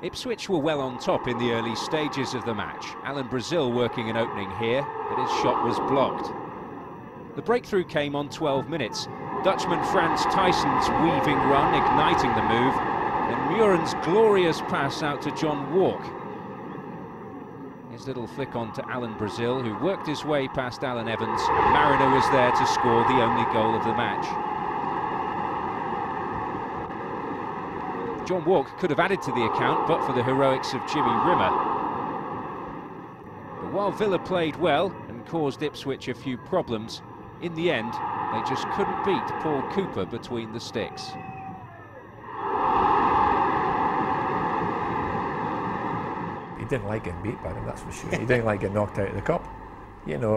Ipswich were well on top in the early stages of the match. Alan Brazil working an opening here, but his shot was blocked. The breakthrough came on 12 minutes. Dutchman Frans Thijssen's weaving run igniting the move, and Mühren's glorious pass out to John Wark. His little flick on to Alan Brazil, who worked his way past Allan Evans, Mariner was there to score the only goal of the match. John Wark could have added to the account, but for the heroics of Jimmy Rimmer. But while Villa played well and caused Ipswich a few problems, in the end, they just couldn't beat Paul Cooper between the sticks. He didn't like getting beat by them, that's for sure. He didn't like getting knocked out of the cup. You know,